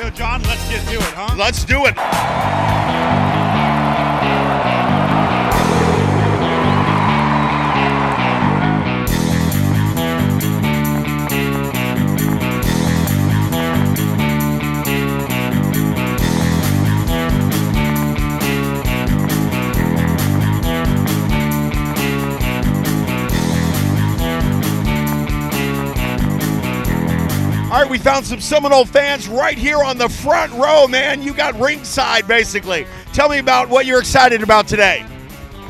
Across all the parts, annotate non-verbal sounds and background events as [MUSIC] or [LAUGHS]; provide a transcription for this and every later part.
So, John, let's get to it, huh? Let's do it. All right, we found some Seminole fans right here on the front row, man. You got ringside, basically. Tell me about what you're excited about today.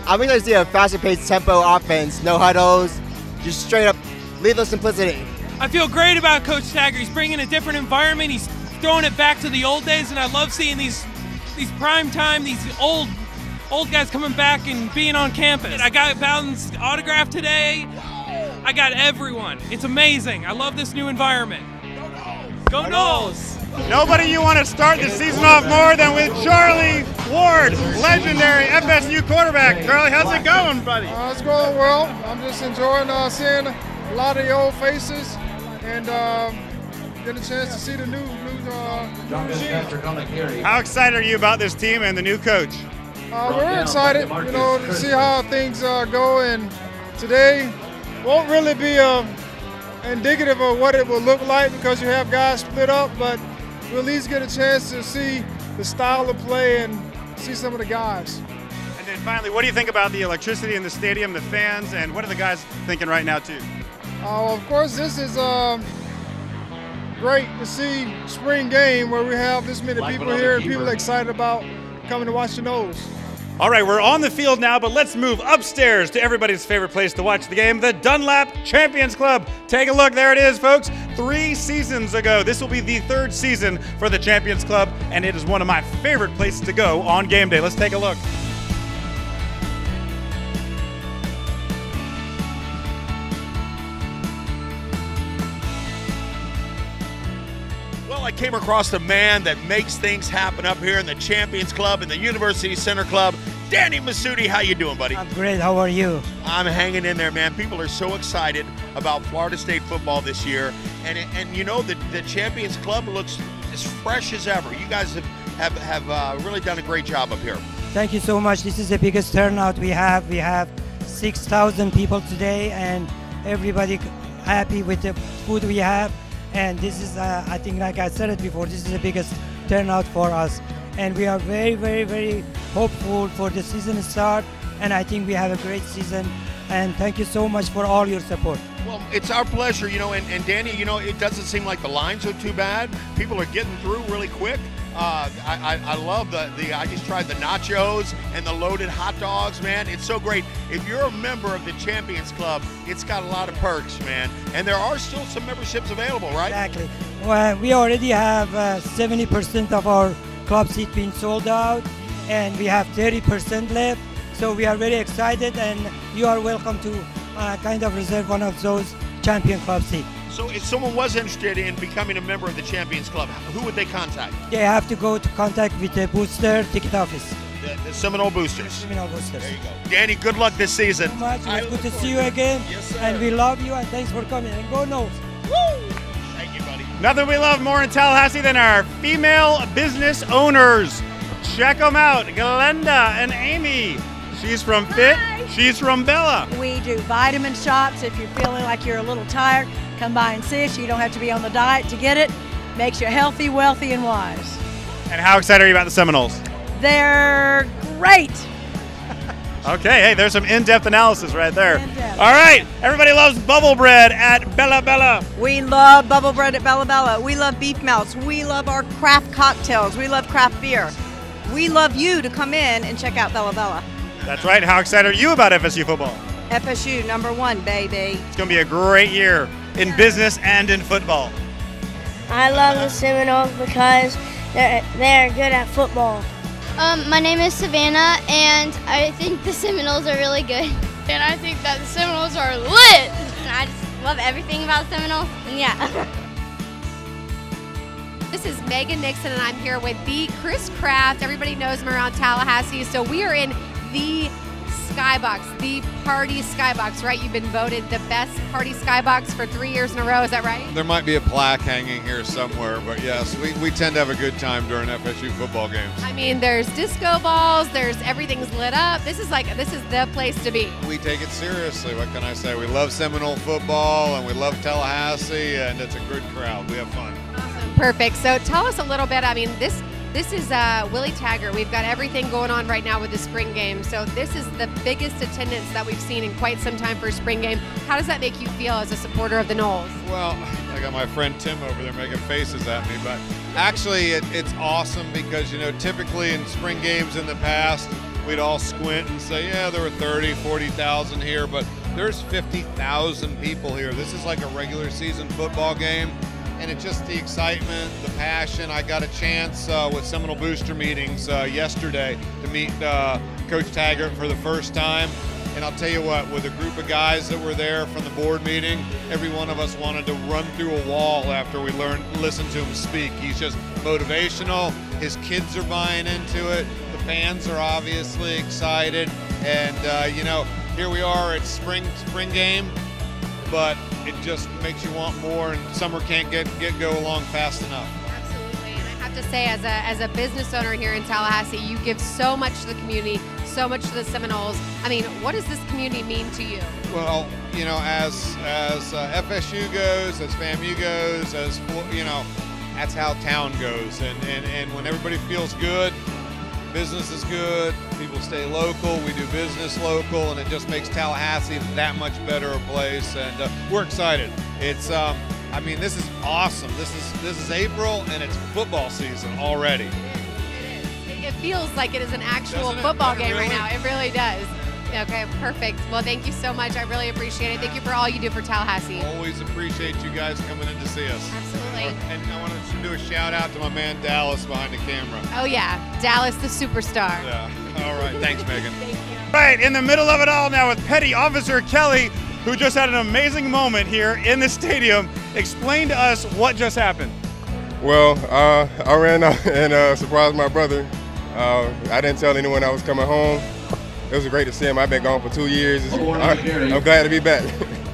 I'm excited to see a faster paced tempo offense, no huddles, just straight up lethal simplicity. I feel great about Coach Taggart. He's bringing a different environment. He's throwing it back to the old days, and I love seeing these these prime time, these old old guys coming back and being on campus. I got Bowden's autograph today. I got everyone. It's amazing. I love this new environment. Go Noles! Nobody you want to start the season off more than with Charlie Ward, legendary FSU quarterback. Charlie, how's it going, buddy? Uh, it's going well. I'm just enjoying uh, seeing a lot of the old faces and um, getting a chance to see the new new. Uh, How excited are you about this team and the new coach? uh, we're excited, you know, to see how things uh, go. And today won't really be uh, indicative of what it will look like because you have guys split up, but we'll at least get a chance to see the style of play and see some of the guys. And then finally, what do you think about the electricity in the stadium, the fans, and what are the guys thinking right now, too? Uh, of course, this is um, great to see spring game where we have this many people here and people excited about coming to watch the nose. All right, we're on the field now, but let's move upstairs to everybody's favorite place to watch the game, the Dunlap Champions Club. Take a look, there it is, folks. Three seasons ago, this will be the third season for the Champions Club, and it is one of my favorite places to go on game day. Let's take a look. Well, I came across a man that makes things happen up here in the Champions Club and the University Center Club. Danny Masudi, how you doing, buddy? I'm great. How are you? I'm hanging in there, man. People are so excited about Florida State football this year, and and you know the the Champions Club looks as fresh as ever. You guys have have have uh, really done a great job up here. Thank you so much. This is the biggest turnout we have. We have 6,000 people today, and everybody happy with the food we have. And this is, uh, I think, like I said it before, this is the biggest turnout for us. And we are very, very, very hopeful for the season start. And I think we have a great season. And thank you so much for all your support. Well, it's our pleasure, you know, and, and Danny, you know, it doesn't seem like the lines are too bad. People are getting through really quick. Uh, I, I, I love the, the, I just tried the nachos and the loaded hot dogs, man. It's so great. If you're a member of the Champions Club, it's got a lot of perks, man. And there are still some memberships available, right? Exactly. Well, we already have uh, 70% of our club seat being sold out, and we have 30% left. So we are very excited, and you are welcome to uh, kind of reserve one of those champion club seats. So if someone was interested in becoming a member of the Champions Club, who would they contact? They have to go to contact with the booster ticket office. The, the Seminole Boosters. Seminole boosters. There you go. Danny, good luck this season. so much. It's good to see you again, Yes, sir. and we love you, and thanks for coming. And go Noles. Woo! Thank you, buddy. Nothing we love more in Tallahassee than our female business owners. Check them out, Glenda and Amy. She's from Fit. She's from Bella. We do vitamin shots if you're feeling like you're a little tired. Come by and see us. You don't have to be on the diet to get it. Makes you healthy, wealthy, and wise. And how excited are you about the Seminoles? They're great. [LAUGHS] Okay, hey, there's some in-depth analysis right there. All right, everybody loves bubble bread at Bella Bella. We love bubble bread at Bella Bella. We love beef melts. We love our craft cocktails. We love craft beer. We love you to come in and check out Bella Bella. That's right. How excited are you about FSU football? FSU number one, baby. It's going to be a great year in business and in football. I love the Seminoles because they're they're good at football. Um, my name is Savannah, and I think the Seminoles are really good. And I think that the Seminoles are lit. And I just love everything about Seminoles. And yeah. [LAUGHS] This is Megan Nixon, and I'm here with the Chris Kraft. Everybody knows him around Tallahassee. So we are in the Skybox, the party Skybox, right? You've been voted the best party Skybox for three years in a row. Is that right? There might be a plaque hanging here somewhere, but yes, we, we tend to have a good time during FSU football games. I mean, there's disco balls, there's everything's lit up. This is like this is the place to be. We take it seriously. What can I say? We love Seminole football and we love Tallahassee, and it's a good crowd. We have fun. Awesome. Perfect. So tell us a little bit. I mean, this this is uh, Willie Taggart. We've got everything going on right now with the spring game. So this is the biggest attendance that we've seen in quite some time for a spring game. How does that make you feel as a supporter of the Noles? Well, I got my friend Tim over there making faces at me, but actually it, it's awesome because, you know, typically in spring games in the past, we'd all squint and say, yeah, there were 30, 40,000 here, but there's 50,000 people here. This is like a regular season football game and it's just the excitement, the passion. I got a chance uh, with Seminole Booster meetings uh, yesterday to meet uh, Coach Taggart for the first time. And I'll tell you what, with a group of guys that were there from the board meeting, every one of us wanted to run through a wall after we learned, listened to him speak. He's just motivational. His kids are buying into it. The fans are obviously excited. And, uh, you know, here we are at spring spring game but it just makes you want more, and summer can't get, get go along fast enough. Absolutely, and I have to say, as a, as a business owner here in Tallahassee, you give so much to the community, so much to the Seminoles. I mean, what does this community mean to you? Well, you know, as as uh, FSU goes, as FAMU goes, as you know, that's how town goes, and and, and when everybody feels good, business is good, people stay local, we do business local, and it just makes Tallahassee that much better a place. And uh, we're excited. It's, um, I mean, this is awesome. This is this is April, and it's football season already. It is. It feels like it is an actual Doesn't it? football game Really? right now. It really does. Okay, perfect. Well, thank you so much. I really appreciate it. Thank you for all you do for Tallahassee. Always appreciate you guys coming in to see us. Absolutely. And I want to do a shout out to my man Dallas behind the camera. Oh yeah, Dallas the superstar. Yeah. [LAUGHS] All right. Thanks, Megan. [LAUGHS] Thank you. Right in the middle of it all now with Petty Officer Kelly, who just had an amazing moment here in the stadium. Explain to us what just happened. Well, uh, I ran out [LAUGHS] and uh, surprised my brother. Uh, I didn't tell anyone I was coming home. It was great to see him. I've been gone for two years. It's- I, I'm glad to be back.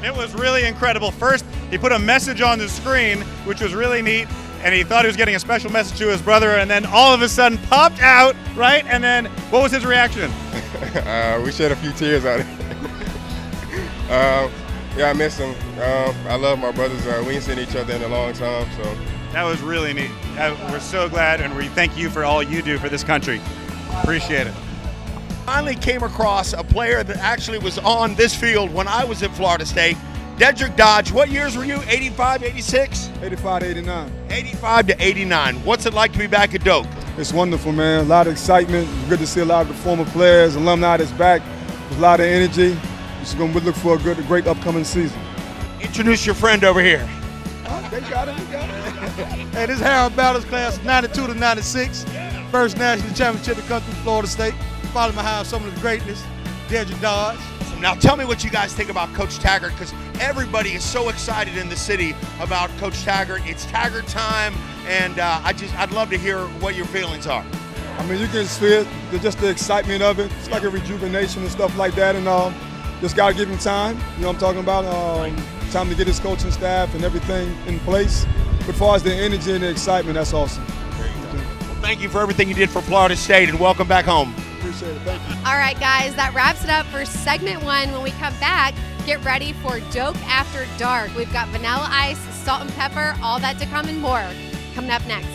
It was really incredible. First, he put a message on the screen, which was really neat, and he thought he was getting a special message to his brother, and then all of a sudden popped out, right? And then what was his reaction? [LAUGHS] uh, we shed a few tears out. of [LAUGHS] uh, yeah, I miss him. Um, I love my brothers. Uh, we ain't seen each other in a long time, so That was really neat. Uh, We're so glad, and we thank you for all you do for this country. Appreciate it. Finally came across a player that actually was on this field when I was at Florida State. Dedrick Dodge, what years were you? 85, 86? 85 to 89. 85 to 89. What's it like to be back at Doak? It's wonderful, man. A lot of excitement. Good to see a lot of the former players, alumni that's back. There's a lot of energy. Just going to look for a good, a great upcoming season. Introduce your friend over here. They got it. They got it. [LAUGHS] Hey, this is Harold Battles class 92 to 96. First national championship to come through Florida State. Follow behind some of the greatness. Dedrick Dodge. Now tell me what you guys think about Coach Taggart because everybody is so excited in the city about Coach Taggart. It's Taggart time, and uh, I just I'd love to hear what your feelings are. I mean, you can feel the, just the excitement of it. It's like a rejuvenation and stuff like that. And um, just got to give him time. You know what I'm talking about? Um, time to get his coaching staff and everything in place. But as far as the energy and the excitement, that's awesome. Well, thank you for everything you did for Florida State, and welcome back home. Appreciate it. Thank you. All right, guys, that wraps it up for segment one. When we come back, get ready for Doak After Dark. We've got vanilla ice, Salt-N-Pepa, all that to come and more. Coming up next.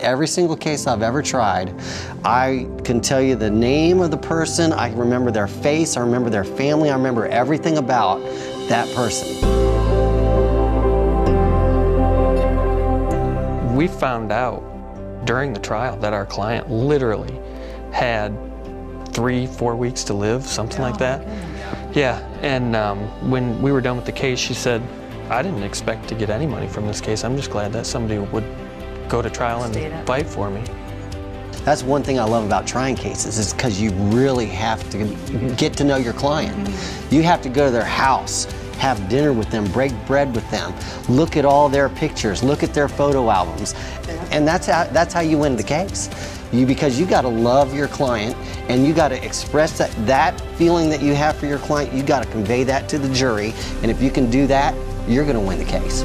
Every single case I've ever tried, I can tell you the name of the person, I can remember their face, I remember their family, I remember everything about that person. We found out during the trial that our client literally had three, four weeks to live, something like that. Yeah, and um, when we were done with the case, she said, I didn't expect to get any money from this case. I'm just glad that somebody would go to trial and fight for me. That's one thing I love about trying cases is because you really have to get to know your client. You have to go to their house, have dinner with them, break bread with them, look at all their pictures, look at their photo albums. And that's how, that's how you win the case. You, because you got to love your client and you got to express that, that feeling that you have for your client, you got to convey that to the jury. And if you can do that, you're going to win the case.